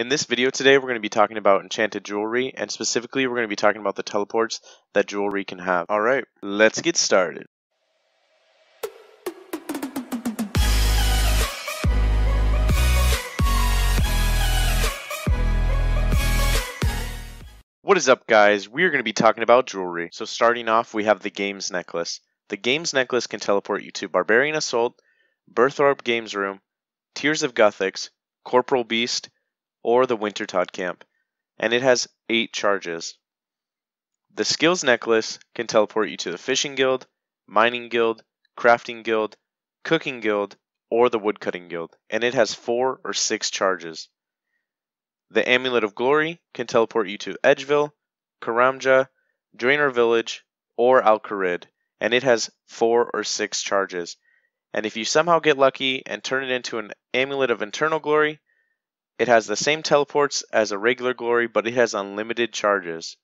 In this video today, we're going to be talking about enchanted jewelry, and specifically, we're going to be talking about the teleports that jewelry can have. Alright, let's get started. What is up guys? We are going to be talking about jewelry. So starting off, we have the Games Necklace. The Games Necklace can teleport you to Barbarian Assault, Burthorpe Games Room, Tears of Guthix, Corporeal Beast, or the Wintertodt Camp, and it has 8 charges. The Skills Necklace can teleport you to the Fishing Guild, Mining Guild, Crafting Guild, Cooking Guild, or the Woodcutting Guild, and it has 4 or 6 charges. The Amulet of Glory can teleport you to Edgeville, Karamja, Draynor Village, or Al Kharid, and it has 4 or 6 charges. And if you somehow get lucky and turn it into an Amulet of Eternal Glory, it has the same teleports as a regular glory, but it has unlimited charges.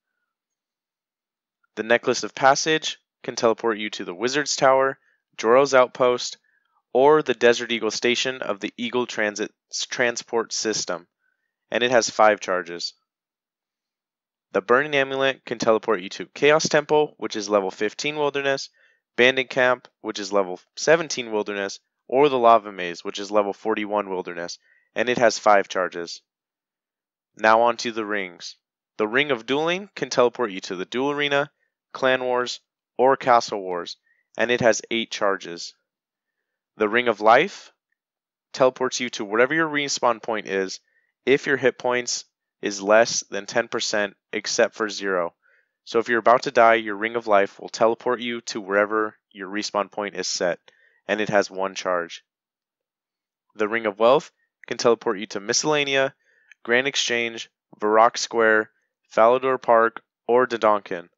The Necklace of Passage can teleport you to the Wizard's Tower, Jorral's Outpost, or the Desert Eagle Station of the Eagle Transit Transport System and it has 5 charges. The Burning Amulet can teleport you to Chaos Temple, which is level 15 Wilderness, Bandit Camp, which is level 17 Wilderness, or the Lava Maze, which is level 41 Wilderness, and it has 5 charges. Now on to the rings. The Ring of Dueling can teleport you to the Duel Arena, Clan Wars, or Castle Wars, and it has 8 charges. The Ring of Life teleports you to whatever your respawn point is if your hit points is less than 10% except for 0. So if you're about to die, your Ring of Life will teleport you to wherever your respawn point is set, and it has one charge. The Ring of Wealth can teleport you to Miscellania, Grand Exchange, Varrock Square, Falador Park, or Dondakan,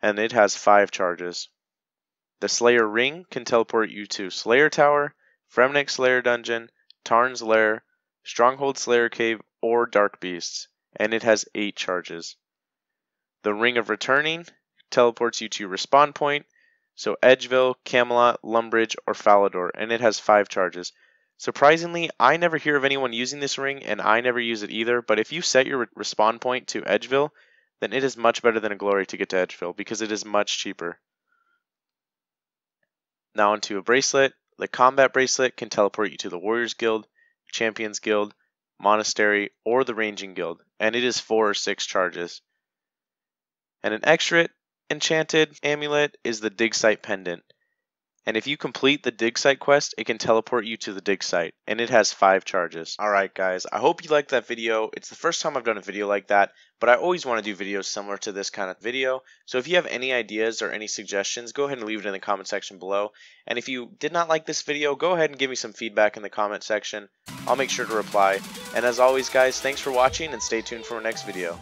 and it has 5 charges. The Slayer Ring can teleport you to Slayer Tower, Fremennik Slayer Dungeon, Tarn's Lair, Stronghold Slayer Cave, or Dark Beasts, and it has 8 charges. The Ring of Returning teleports you to respawn point, so Edgeville, Camelot, Lumbridge, or Falador, and it has 5 charges. Surprisingly, I never hear of anyone using this ring, and I never use it either, but if you set your respawn point to Edgeville, then it is much better than a glory to get to Edgeville, because it is much cheaper. Now onto a bracelet. The Combat Bracelet can teleport you to the Warriors Guild, Champions Guild, Monastery, or the Ranging Guild, and it is 4 or 6 charges. And an extra enchanted amulet is the Dig Site Pendant. And if you complete the dig site quest, it can teleport you to the dig site, and it has 5 charges. Alright guys, I hope you liked that video. It's the first time I've done a video like that, but I always want to do videos similar to this kind of video. So if you have any ideas or any suggestions, go ahead and leave it in the comment section below. And if you did not like this video, go ahead and give me some feedback in the comment section. I'll make sure to reply. And as always guys, thanks for watching and stay tuned for our next video.